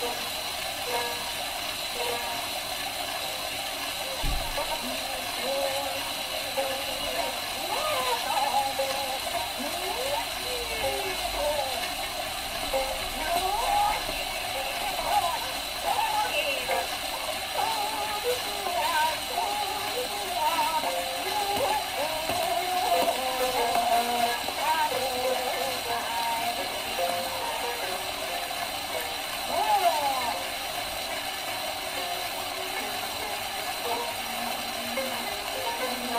또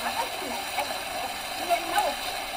我说你来来来来你来你来我